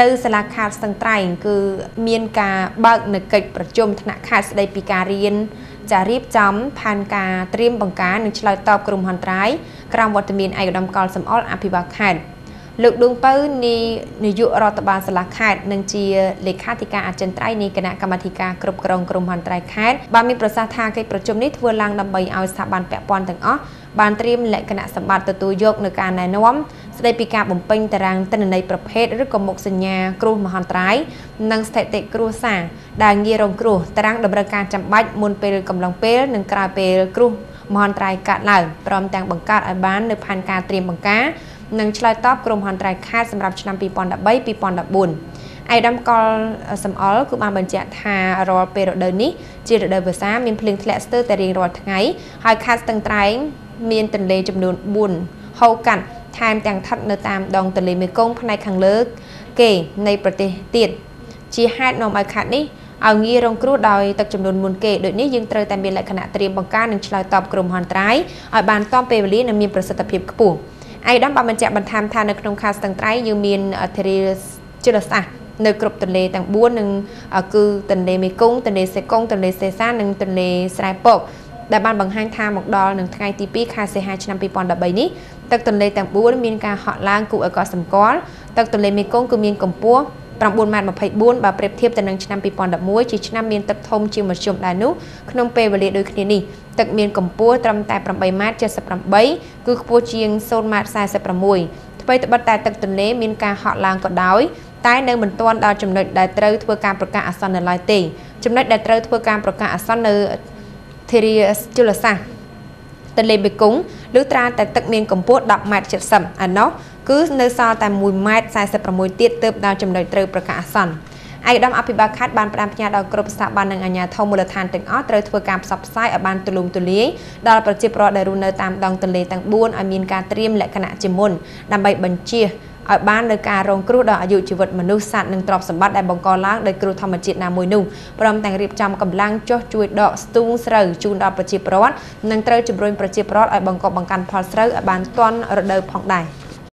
នៅសាលាខេត្តស្ទឹងត្រែងគឺមានការបើកនៅកិច្ចប្រជុំថ្នាក់ខេត្តស្ដីពីការរៀនចារៀបចំផែនការត្រៀមបង្ការនិងឆ្លើយតបគ្រោះមហន្តរាយក្រោមវត្តមានឯកឧត្តមកុលសំអល់អភិបាលខេត្ត លោកដួងពៅនានាយករដ្ឋបាលសាលាខេត្តនិងជាលេខាធិការអចិន្ត្រៃយ៍នៃគណៈកម្មាធិការគ្រប់គ្រងគ្រោះមហន្តរាយខេត្តបានមានប្រសាសន៍ថាកិច្ចប្រជុំនេះធ្វើឡើងដើម្បីឲ្យស្ថាប័នពាក់ព័ន្ធទាំងអស់បានត្រៀមលក្ខណៈសម្បត្តិទទួលយកនៅការណែនាំស្ដីពីការបំពេញតារាងទិន្នន័យប្រភេទឬក៏មុខសញ្ញាគ្រោះមហន្តរាយនិងស្ថិតិគ្រួសារដែលងាយរងគ្រោះតារាងតម្រូវការចាំបាច់មុនពេលកំឡុងពេលនិងក្រោយពេលគ្រោះមហន្តរាយកើតឡើងព្រមទាំងបង្កើតឲ្យបាននៅផែនការត្រៀមបង្ការ និងឆ្លើយតបគ្រោះមហន្តរាយខេត្តសម្រាប់ឆ្នាំ2013-2014ឯដំកលសំអល់គឺបានបញ្ជាក់ថារាល់ពេលរដូវនេះជារដូវវស្សាមានភ្លៀងធ្លាក់ស្ទើរតែរៀងរាល់ថ្ងៃហើយខេត្តស្ទឹងត្រែងមានទន្លេចំនួន4ហូរកាត់ថែមទាំងស្ថិតនៅតាមដងទន្លេមេគង្គផ្នែកខាងលើគេនៃប្រទេសទៀតជាហេតុនាំឲ្យខេត្តនេះឲ្យងាយរងគ្រោះដោយទឹកចំនួនមុនគេដូចនេះយើងត្រូវតែមានលក្ខណៈត្រៀមបង្ការនិងឆ្លើយតបគ្រោះមហន្តរាយឲ្យបានទាន់ពេលវេលានិងមានប្រសិទ្ធភាពខ្ពស់ ឯកឧត្តមបានបញ្ជាក់បន្ថែមថានៅក្នុងខេត្តស្ទឹងត្រែងយើងមានធារាជលសាស្ត្រនៅគ្រប់ទន្លេទាំង4នឹងគឺទន្លេមេគង្គទន្លេសេកុងទន្លេសេសានិងទន្លេស្រែពកដែលបានបង្ហាញថាមកដល់នឹងថ្ងៃទី2ខែសីហាឆ្នាំ2013នេះទឹកទន្លេទាំង4មានការហក់ឡើងគួរឲ្យកត់សម្គាល់ទឹកទន្លេមេគង្គគឺមានកម្ពស់ 9ម៉ែត្រ24បើប្រៀបធៀបទៅនឹងឆ្នាំ2011ជាឆ្នាំមានទឹកធំជាមធ្យមដែរនោះក្នុងពេលវេលាដូចគ្នានេះទឹកមានកម្ពស់ត្រឹមតែ8ម៉ែត្រ78គឺខ្ពស់ជាង0ម៉ែត្រ46ថ្មីត្បិតតែទឹកទន្លេមានការហក់ឡើងក៏ដោយតែនៅមិនទាន់ដល់ចំណុចដែលត្រូវធ្វើការប្រកាសអាសន្ននៅឡើយទេចំណុចដែលត្រូវធ្វើការប្រកាសអាសន្ននៅធារាជលសាស្ត្រ ទន្លេមេគង្គឬត្រាតែទឹកមានកម្ពស់10ម៉ែត្រ70ឯណោះគឺនៅសល់តែ1ម៉ែត្រ46ទៀតទើបដល់ចំណុចត្រូវប្រកាសអាសន្នឯកឧត្តមអភិបាលខេត្តបានផ្ដាំផ្ញើដល់គ្រប់ស្ថាប័ននិងអាជ្ញាធរមូលដ្ឋានទាំងអស់ត្រូវធ្វើការផ្សព្វផ្សាយឲ្យបានទូលំទូលាយដល់ប្រជាពលរដ្ឋដែលរស់នៅតាមដងទន្លេទាំង4ឲ្យមានការត្រៀមលក្ខណៈជាមុនដើម្បីបញ្ជា ឲ្យបាននៅការរងគ្រោះដល់អាយុជីវិតមនុស្សសត្វនិងទ្រព្យសម្បត្តិដែលបង្កឡើងដោយគ្រោះធម្មជាតិណាមួយនោះព្រមទាំងរៀបចំកម្លាំងចុះជួយដកស្ទូងស្រូវជូនដល់ប្រជាពលរដ្ឋនិងត្រូវជំរុញប្រជាពលរដ្ឋឲ្យបង្កបង្កាន់ផលស្រូវឲ្យបានទាន់រដូវផងដែរ